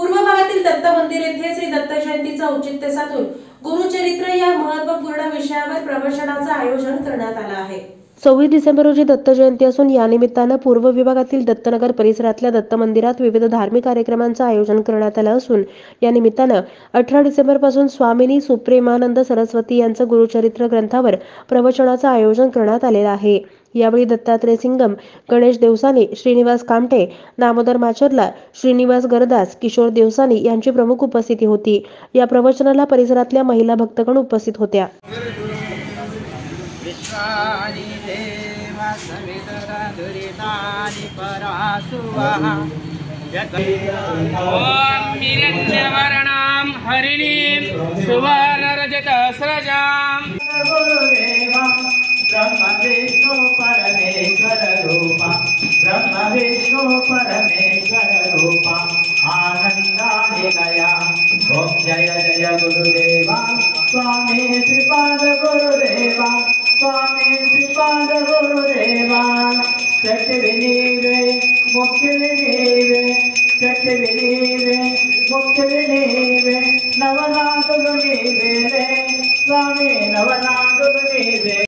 पूर्व भागातील दत्त मंदिर येथे श्री दत्त जयंतीचं औचित्य साधून गुरुचरित्र या महत्त्वपूर्ण विषयावर प्रवचनाचं आयोजन करण्यात आलं आहे. सव्वीस डिसेंबर रोजी दत्त जयंती असून या निमित्तानं पूर्व विभागातील दत्तनगर परिसरातल्या दत्त मंदिरात विविध धार्मिक कार्यक्रमांचं आयोजन करण्यात आलं असून या निमित्तानं अठरा डिसेंबरपासून स्वामिनी सुप्रेमानंद सरस्वती यांचं गुरुचरित्र ग्रंथावर प्रवचनाचं आयोजन करण्यात आलेलं आहे. यावेळी दत्तात्रय सिंगम गणेश देवसानी श्रीनिवास कामठे दामोदर माचरला श्रीनिवास गरदास किशोर देवसानी यांची प्रमुख उपस्थिती होती. या प्रवचनाला परिसरातल्या महिला भक्तगण उपस्थित होत्या. हरिणीं गो परमेश्वर रूपा आनन्दानिलया ओम जय जय गुरुदेवा स्वामी श्रीपाद गुरुदेवा स्वामी श्रीपाद गुरुदेवा। चक्रिनीवे मुक्तिनीवे चक्रिनीवे मुक्तिनीवे नवनाथुनीवे रे स्वामी नवनाथुनीवे